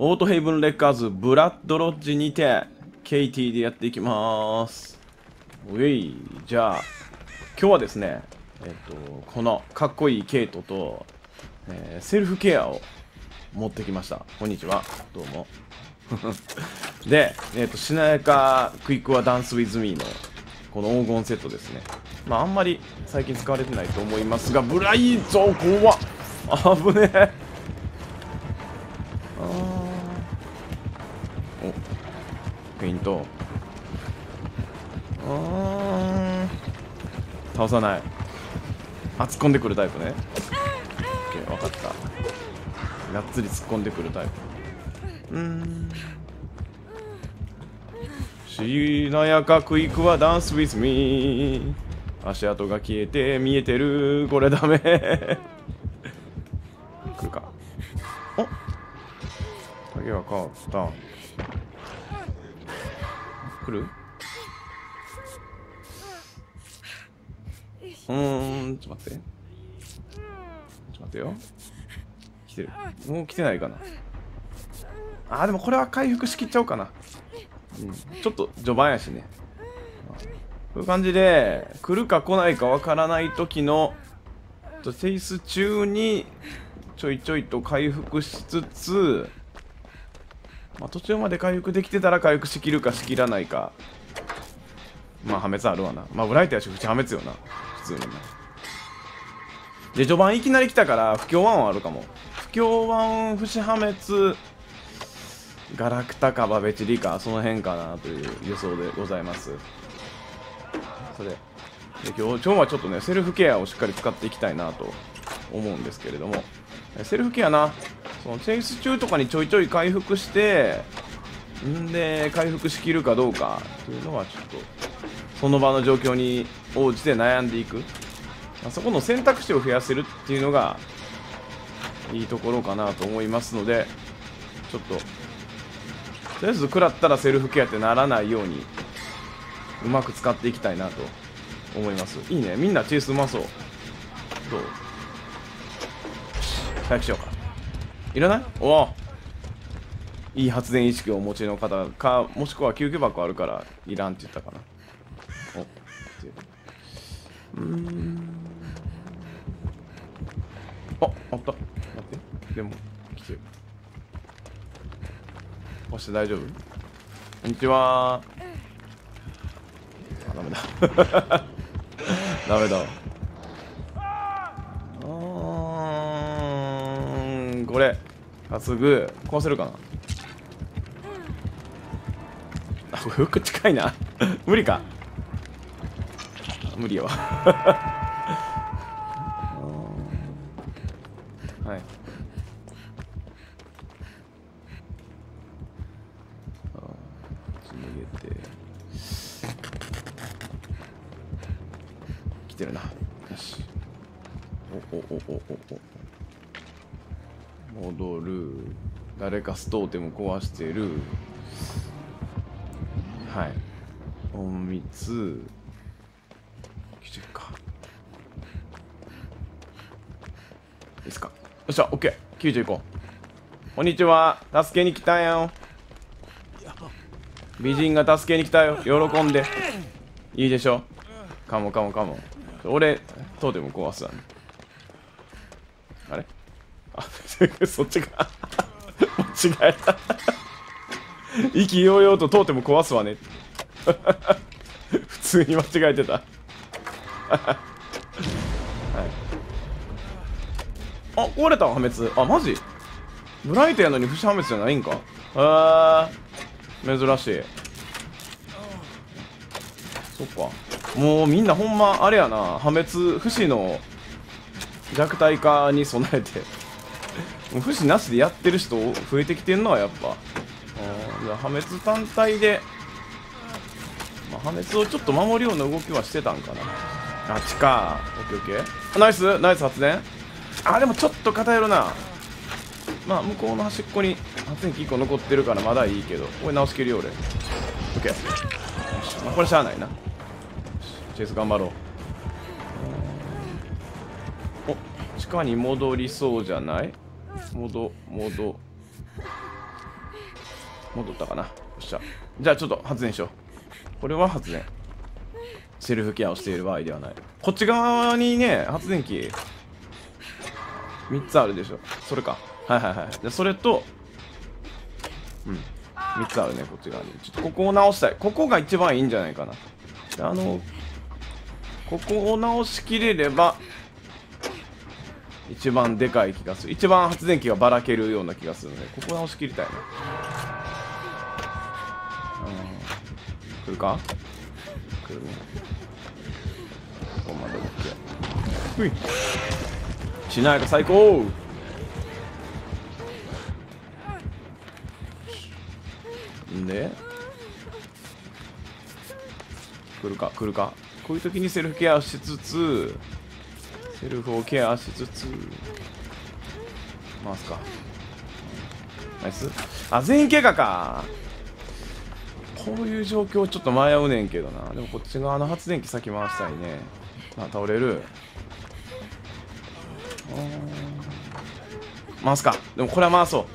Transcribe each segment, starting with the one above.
オートヘイブンレッカーズブラッドロッジにてケイティでやっていきまーす。ウェイ。じゃあ今日はですねえっ、とこのかっこいいケイトと、えーセルフケアを持ってきました。こんにちは。どうも。で、えっとしなやかクイックはダンスウィズミーのこの黄金セットですね。まああんまり最近使われてないと思いますがブライゾー怖っ危ねえ。あー。おフェイント。あー倒さない。あ突っ込んでくるタイプね。OK 分かった。がっつり突っ込んでくるタイプ。うーん。しなやかクイックはダンス with me 足跡が消えて見えてる。これダメ。来るか。お影が変わった来る？うーん。ちょっと待って。ちょっと待ってよ。来てる。もう来てないかな。あーでもこれは回復しきっちゃおうかな。うん。ちょっと序盤やしね。こういう感じで来るか来ないかわからない時のとテイス中にちょいちょいと回復しつつ、まあ、途中まで回復できてたら回復しきるかしきらないか。まあ破滅あるわな。まあブライトやし縁破滅よな。普通にな。で序盤いきなり来たから不協和音あるかも。不協和音不死破滅ガラクタかバベチリかその辺かなという予想でございます。それ。で今日今日はちょっとねセルフケアをしっかり使っていきたいなと思うんですけれども。セルフケアな。そのチェイス中とかにちょいちょい回復してんで回復しきるかどうかというのはちょっとその場の状況に応じて悩んでいく、あそこの選択肢を増やせるっていうのがいいところかなと思いますのでちょっととりあえず食らったらセルフケアってならないようにうまく使っていきたいなと思います。いいね。みんなチェイスうまそう。どう。早くしようか。いらない？おおいい発電意識をお持ちの方かもしくは救急箱あるからいらんって言ったかな。おう。ーん。ああった。待って。でも来てる。押して大丈夫？こんにちは。あダメだ。ダメだこれ。担ぐ壊せるかな。あこれフック近いな。無理か。無理やわ。はい。あーこっち逃げて。来てるな。よし。おおおおおお戻る。誰かストーテム壊してる。はい。隠密。来てるか。いいですか。よっしゃオッケー。90いこう。こんにちは。助けに来たよ美人が助けに来たよ。喜んで。いいでしょ。カモカモカモ。俺トーテム壊すわ。ねあれ？そっちが間違えた。意気揚々とトーテム壊すわね。普通に間違えてた。はい。あ壊れた破滅。あマジ？ブライトやのに不死破滅じゃないんか。へえ珍しい。そっか。もうみんなほんまあれやな。破滅不死の弱体化に備えて。う不死なしでやってる人増えてきてんのはやっぱ。破滅単体で、まあ、破滅をちょっと守るような動きはしてたんかな。あっちかオッケーオッケー。ナイスナイス発電。あでもちょっと偏るな。まあ向こうの端っこに発電機1個残ってるからまだいいけど。これ直しきるよ俺。オッケー。よし、まあ、これしゃあないな。チェイス頑張ろう。お地下に戻りそうじゃない？戻戻。戻ったかな？よっしゃ。じゃあちょっと発電しよう。これは発電。セルフケアをしている場合ではない。こっち側にね発電機。3つあるでしょ。それか。はいはいはいでそれとうん。3つあるねこっち側に。ちょっとここを直したい。ここが一番いいんじゃないかな。あのここを直しきれれば一番でかい気がする。一番発電機がばらけるような気がするのでここ直しきりたいね。うん。来るか？来るね。ここまで OK ふい。しないか最高。んで？来るか？来るか？こういう時にセルフケアしつつセルフをケアしつつ。回すか。ナイス。あ全員怪我か。こういう状況ちょっと迷うねんけどな。でもこっち側の発電機先回したいね。あ倒れる。回すか。でもこれは回そう。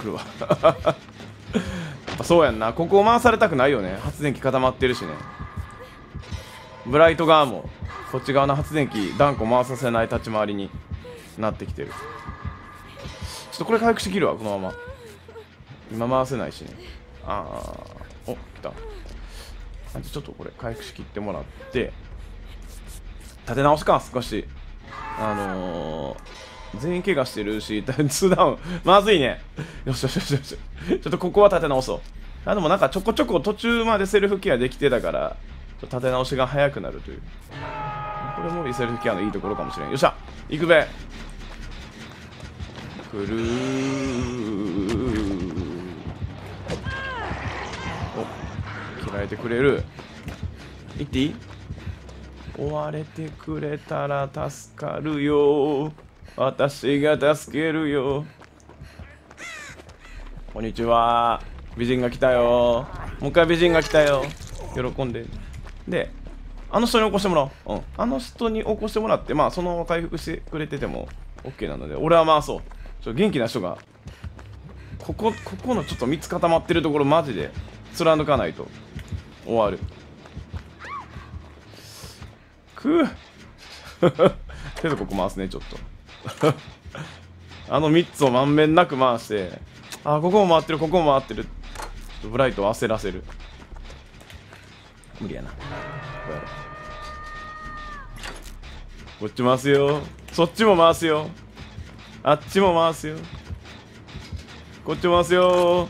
来るわ。やっぱそうやんな。ここを回されたくないよね。発電機固まってるしね。ブライト側もこっち側の発電機断固回させない立ち回りになってきてる。ちょっとこれ回復してきるわこのまま。今回せないしね。ああお来た。ちょっとこれ回復しきってもらって立て直すか少し。あのー、全員怪我してるし 2ダウン。まずいね。よしよしよしよし。ちょっとここは立て直そう。あでもなんかちょこちょこ途中までセルフケアできてたから立て直しが早くなるという。これもリセルフケアのいいところかもしれん。よっしゃ行くべ。くるお嫌えてくれる。行っていい？追われてくれたら助かるよ。私が助けるよ。こんにちは。美人が来たよ。もう一回美人が来たよ。喜んで。であの人に起こしてもらおう、うん、あの人に起こしてもらってまあそのまま回復してくれてても OK なので俺は回そう。ちょ元気な人がここここのちょっと3つ固まってるところマジで貫かないと。終わる。くぅ。けどここ回すねちょっと。あの3つをまんべんなく回してあここも回ってるここも回ってる。ブライトを焦らせる。無理やな。こっち回すよ。そっちも回すよ。あっちも回すよ。こっち回すよ。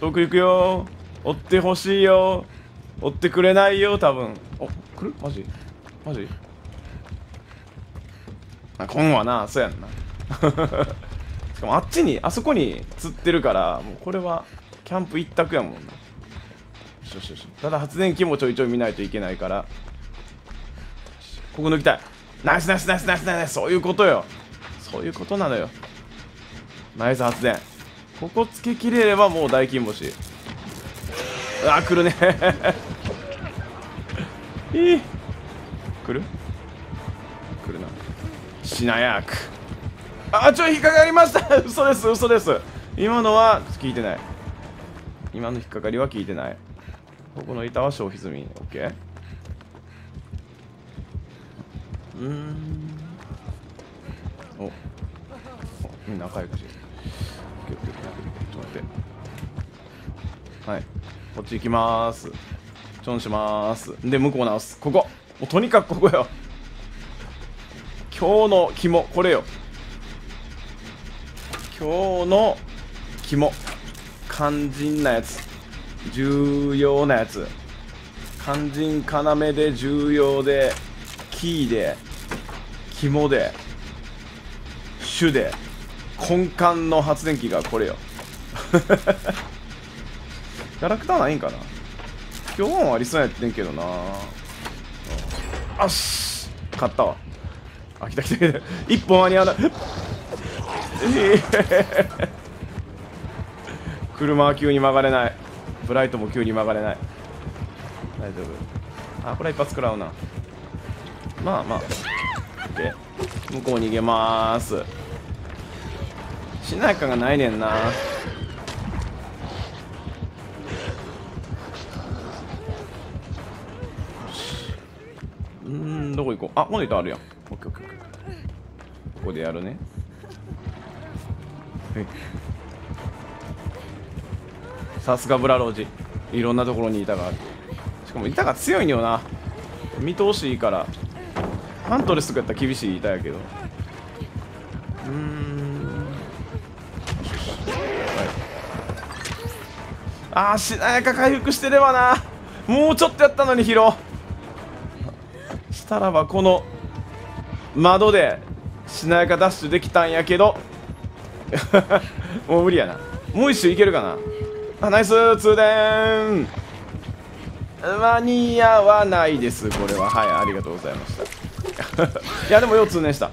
遠く行くよ。追ってほしいよ。追ってくれないよ多分。お来る？マジ？マジ？あ今はな。そうやんな。しかもあっちにあそこに釣ってるからもうこれはキャンプ一択やもんな。よしよしよし。ただ発電機もちょいちょい見ないといけないから。ここ抜きたい。ナイスナイスナイスナイスナイスそういうことよそういうことなのよ。ナイス発電。ここつけきれればもう大金星。うわ来るね。いい。来る？来るな。しなやく。あちょ引っかかりました。嘘です嘘です。今のは聞いてない今の引っかかりは聞いてない。ここの板は消費済み。OK うん。お。おみんな仲良くしてオッケーオッケーオッケーちょっと待って。はい。こっち行きまーす。チョンしまーす。で向こう直す。ここ。もうとにかくここよ。今日の肝。これよ。今日の肝。肝心なやつ。重要なやつ。肝心要で重要でキーで肝で主で根幹の発電機がこれよ。キャラクターないんかな？今日はありそうやってんけどな。あっし。買ったわ。あ来た来た来た。一本間に合わない。え 車は急に曲がれない。ブライトも急に曲がれない。大丈夫。あこれ一発食らうな。まあまあ。ッケー。向こう逃げまーす。しなやかがないねんな。うんどこ行こう。あモニターあるやん。オッケーオッケー。ここでやるね。はい。さすがブラロージ。いろんなところに板が。あるしかも板が強いんよな。見通しいいから。ハントレスとかやったら厳しい板やけど。うん。ああしなやか回復してればな。もうちょっとやったのにヒロ。したらばこの窓でしなやかダッシュできたんやけど。もう無理やな。もう一周いけるかな。あナイス通電間に合わないですこれは。はいありがとうございました。いやでもよう通電した。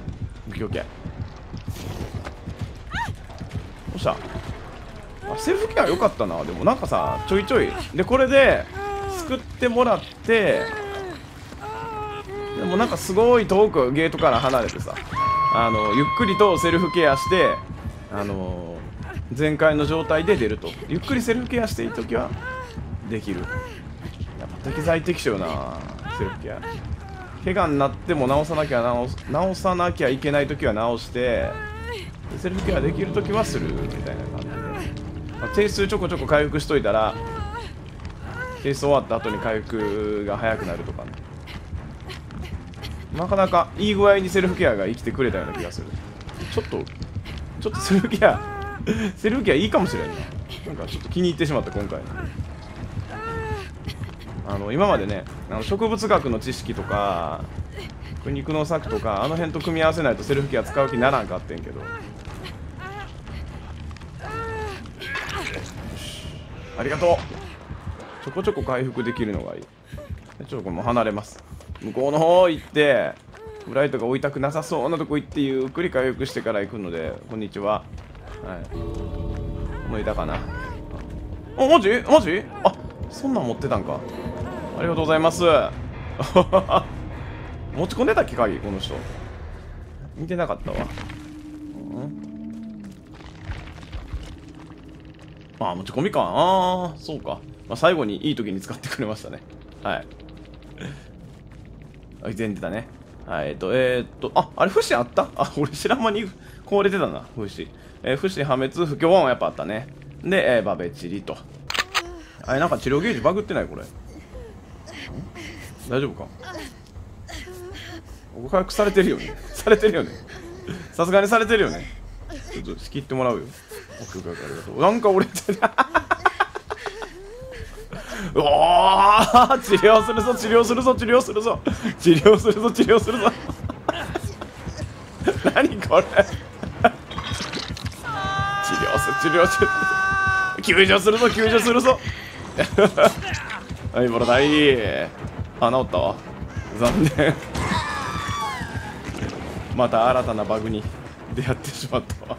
オッケーオッケー。どうしたあセルフケア良かったな。でもなんかさちょいちょい。でこれで救ってもらってでもなんかすごい遠くゲートから離れてさあのゆっくりとセルフケアしてあの全開の状態で出ると。ゆっくりセルフケアしていい時はできる。やっぱ適材適所よなセルフケア。怪我になっても直さなきゃ直直さなきゃいけない時は直してセルフケアできる時はするみたいな感じで、まあ、定数ちょこちょこ回復しといたらケース終わった後に回復が早くなるとかね。なかなかいい具合にセルフケアが生きてくれたような気がする。ちょっとちょっとセルフケア セルフケアいいかもしれんななんかちょっと気に入ってしまった今回あの今までねあの植物学の知識とか苦肉の策とかあの辺と組み合わせないとセルフケア使う気にならんかってんけど。ありがとう。ちょこちょこ回復できるのがいい。ちょっとも離れます。向こうの方行ってブライトが追いたくなさそうなとこ行ってゆっくり回復してから行くのでこんにちは。はい。もういたかな。あマジ？マジ？あそんなん持ってたんか。ありがとうございます。持ち込んでたっけ鍵？この人。見てなかったわ、うん、あ持ち込みか。ああそうか、まあ、最後にいい時に使ってくれましたね。はい。あ全然出たね。はいえっとえー、っとああれ不死あった？あ俺知らん間に壊れてたな不死。えー、不死破滅不協和はやっぱあったね。で、えー、バベチリと。あれなんか治療ゲージバグってないこれ？大丈夫か？回復されてるよね。されてるよね。さすがにされてるよね。ちょっと仕切ってもらうよ。オッケーオッケーありがとう。なんか俺っておー治療するぞ治療するぞ治療するぞ。治療するぞ治療するぞ。何これ？治療中救助するぞ救助するぞ。はいボロ大あ治ったわ。残念。また新たなバグに出会ってしまったわ。